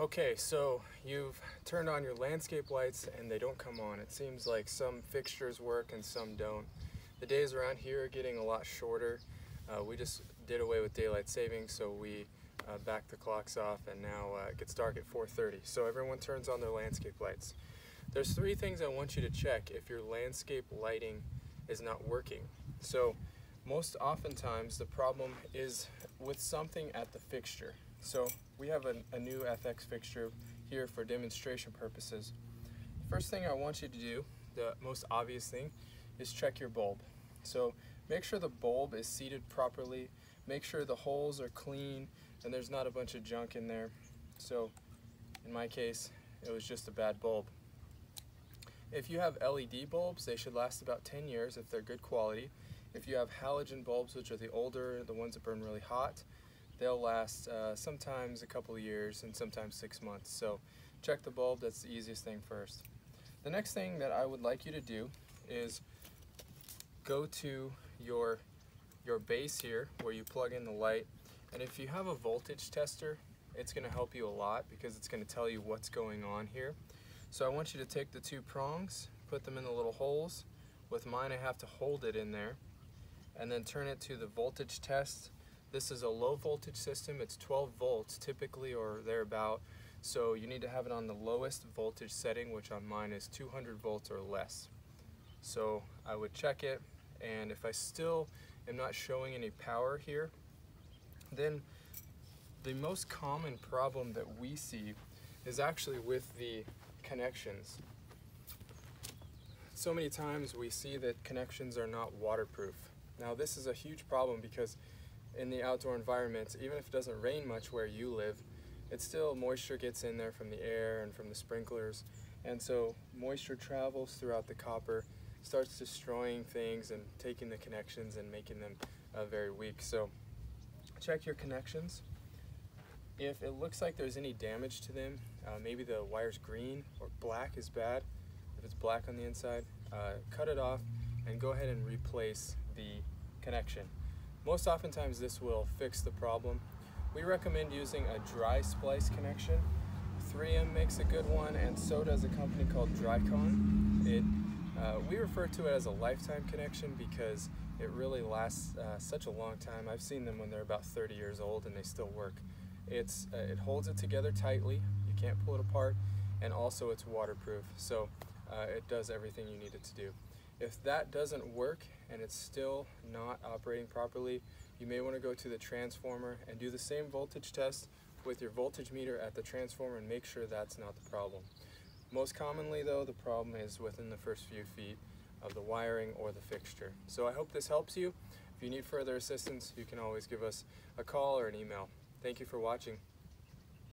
Okay, so you've turned on your landscape lights and they don't come on. It seems like some fixtures work and some don't. The days around here are getting a lot shorter. Uh, we just did away with daylight savings, so we uh, backed the clocks off and now uh, it gets dark at 4.30. So everyone turns on their landscape lights. There's three things I want you to check if your landscape lighting is not working. So most oftentimes the problem is with something at the fixture. So we have a, a new FX fixture here for demonstration purposes. First thing I want you to do, the most obvious thing, is check your bulb. So make sure the bulb is seated properly, make sure the holes are clean and there's not a bunch of junk in there. So in my case, it was just a bad bulb. If you have LED bulbs, they should last about 10 years if they're good quality. If you have halogen bulbs, which are the older, the ones that burn really hot, they'll last uh, sometimes a couple years and sometimes six months. So check the bulb, that's the easiest thing first. The next thing that I would like you to do is go to your, your base here where you plug in the light and if you have a voltage tester it's going to help you a lot because it's going to tell you what's going on here. So I want you to take the two prongs, put them in the little holes. With mine I have to hold it in there and then turn it to the voltage test this is a low voltage system. It's 12 volts typically or thereabout. So you need to have it on the lowest voltage setting, which on mine is 200 volts or less. So I would check it, and if I still am not showing any power here, then the most common problem that we see is actually with the connections. So many times we see that connections are not waterproof. Now this is a huge problem because in the outdoor environment, even if it doesn't rain much where you live, it's still moisture gets in there from the air and from the sprinklers. And so moisture travels throughout the copper, starts destroying things and taking the connections and making them uh, very weak. So check your connections. If it looks like there's any damage to them, uh, maybe the wire's green or black is bad. If it's black on the inside, uh, cut it off and go ahead and replace the connection. Most oftentimes this will fix the problem. We recommend using a dry splice connection. 3M makes a good one and so does a company called DryConn. It, uh, we refer to it as a lifetime connection because it really lasts uh, such a long time. I've seen them when they're about 30 years old and they still work. It's, uh, it holds it together tightly, you can't pull it apart, and also it's waterproof, so uh, it does everything you need it to do. If that doesn't work and it's still not operating properly, you may want to go to the transformer and do the same voltage test with your voltage meter at the transformer and make sure that's not the problem. Most commonly though, the problem is within the first few feet of the wiring or the fixture. So I hope this helps you. If you need further assistance, you can always give us a call or an email. Thank you for watching.